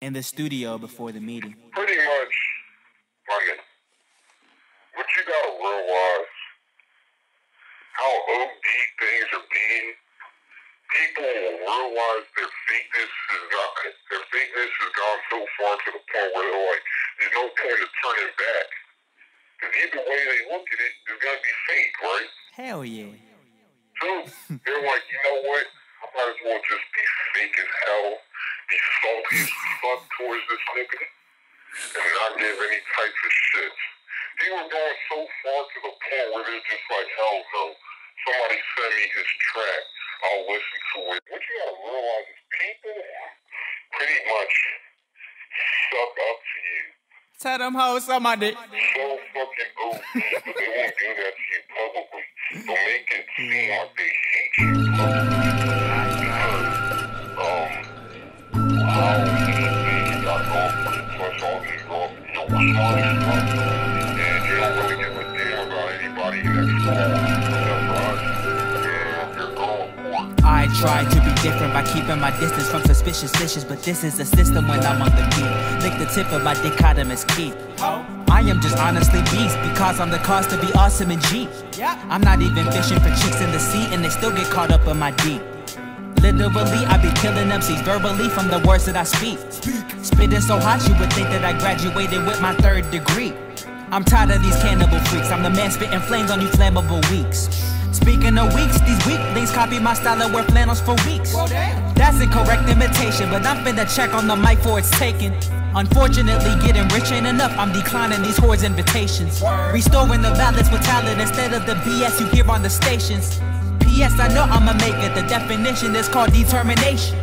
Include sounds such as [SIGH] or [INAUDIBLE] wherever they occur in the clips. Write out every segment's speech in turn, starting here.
in the studio before the meeting. Pretty much, money. What you gotta realize, how OD things are being, people will realize their fakeness has got, their fakeness has gone so far to the point where they're like, there's no point of turning back. Because either way they look at it, it's gonna be fake, right? Hell yeah. So they're like, you know what? I might as well just be fake as hell, be salty as fuck towards this nigga, and not give any types of shits. They were going so far to the point where they're just like, hell no. Somebody send me his track. I'll listen to it. What you gotta realize is people pretty much suck up to you. Tell them hoes somebody. So fucking OP, but they won't do that to you publicly. They'll make it seem like they hate you publicly. I try to be different by keeping my distance from suspicious dishes, but this is the system when I'm on the beat. Lick the tip of my dichotomous key. I am just honestly beast because I'm the cause to be awesome and G. I'm not even fishing for chicks in the sea, and they still get caught up in my deep. Literally, I be killing MCs verbally from the words that I speak. Spitting so hot, you would think that I graduated with my third degree. I'm tired of these cannibal freaks. I'm the man spitting flames on you flammable weeks. Speaking of weeks, these weaklings copy my style and wear flannels for weeks. That's incorrect imitation, but I'm finna check on the mic for it's taken. Unfortunately, getting rich ain't enough. I'm declining these whores' invitations. Restoring the balance with talent instead of the BS you hear on the stations. P.S. I know I'ma make it. The definition is called determination.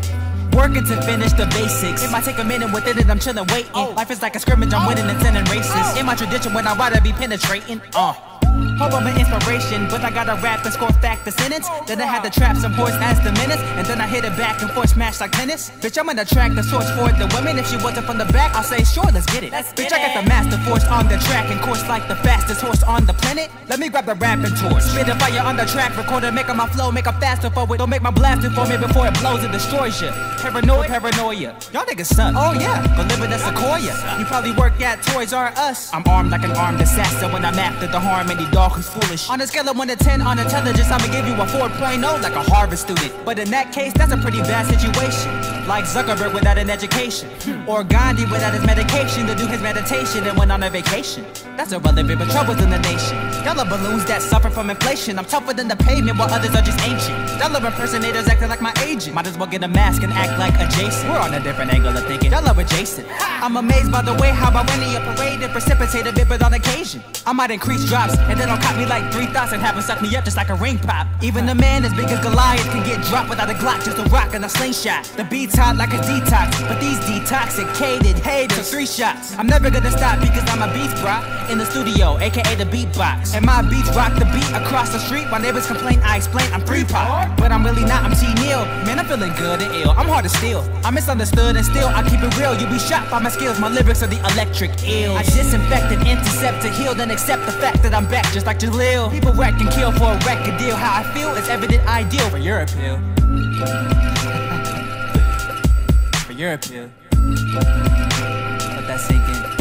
Working to finish the basics. It might take a minute within it, I'm chilling, waiting. Life is like a scrimmage, I'm winning and sending races. In my tradition, when I ride, I be penetrating. Uh. Hope I'm an inspiration, but I gotta rap and score stack the sentence. Oh, then I had to trap some horse as the minutes, and then I hit it back and forth smash like tennis. Bitch, I'm gonna track the source for the women. If she wasn't from the back, I'll say sure, let's get it. Bitch, I got the master force on the track and course like the fastest horse on the planet. Let me grab the rapping torch. Spit a fire on the track, recorder, make up my flow, make up faster for it. Don't make my blasting for me before it blows and destroys you. Paranoid, paranoia. Y'all niggas suck. Oh yeah, live in a sequoia. You probably work at Toys R Us. I'm armed like an armed assassin when I'm after the harmony dog who's foolish. On a scale of 1 to 10 on intelligence, I'ma give you a 4.0 like a Harvard student. But in that case, that's a pretty bad situation. Like Zuckerberg without an education. Or Gandhi without his medication to do his meditation and went on a vacation. That's irrelevant, but troubles in the nation. Y'all are balloons that suffer from inflation. I'm tougher than the pavement while others are just ancient. Y'all are impersonators acting like my agent. Might as well get a mask and act like adjacent. We're on a different angle of thinking. Y'all are adjacent. I'm amazed by the way how I went in your parade and precipitate a bit, but on occasion. I might increase drops and then don't cop me like three thoughts and have 'em suck me up just like a ring pop. Even a man as big as Goliath can get dropped without a Glock, just a rock and a slingshot. The beat's hot like a detox, but these detoxicated haters. Three shots. I'm never gonna stop because I'm a beast, bro. In the studio, aka the beatbox. And my beats rock the beat across the street. My neighbors complain, I explain I'm free pop. But I'm really not, I'm T'Neal. Man, I'm feeling good and ill. I'm hard to steal. I'm misunderstood and still I keep it real. You'll be shocked by my skills. My lyrics are the electric ill. I disinfect intercept to heal, then accept the fact that I'm back just like Jaleel. People wreck and kill for a record deal. How I feel is evident ideal for your appeal. [LAUGHS] for your appeal. Let that sink in.